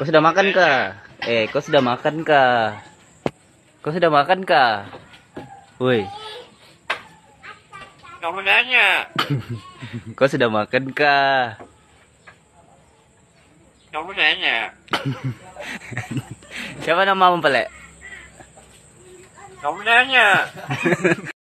Kau sudah makan kah? Eh, kau sudah makan kah? Kau sudah makan kah? Woi, Kamu nanya, kau sudah makan kah? kamu nanya, Siapa nama mempelek? kamu nanya.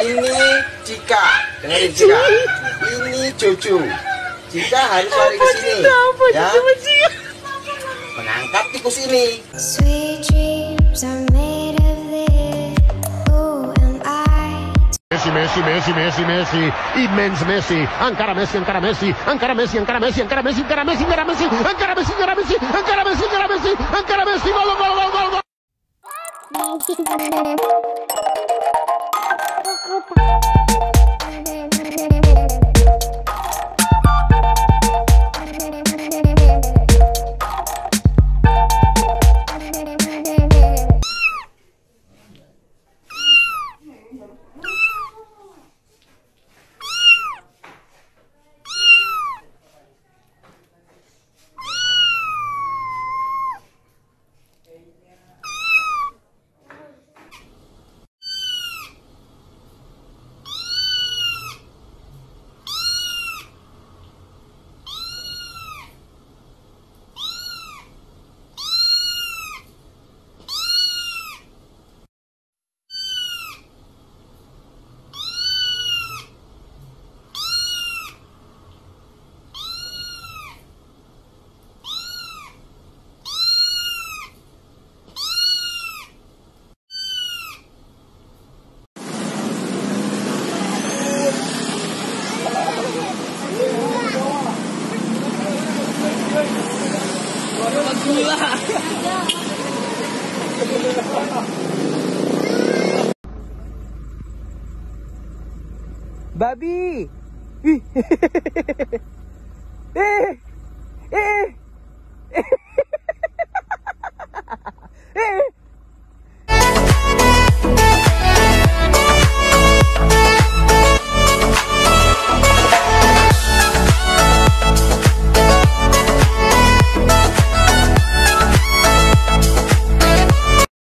Ini jika, dengerin jika. Ini Jojo. Jika harus lari ke sini, ya. Menangkap tikus ini. Sweet dreams are made of this. Who am I Messi, Messi, Messi, Messi, Messi, immens Messi, encara Messi, encara Messi, encara Messi, encara Messi, encara Messi, encara Messi, encara Messi, encara Messi, encara Messi, encara Messi, encara Messi, encara Messi, gol, gol, gol, gol, gol. Bobby! Eh! eh! Eh! Eh! eh!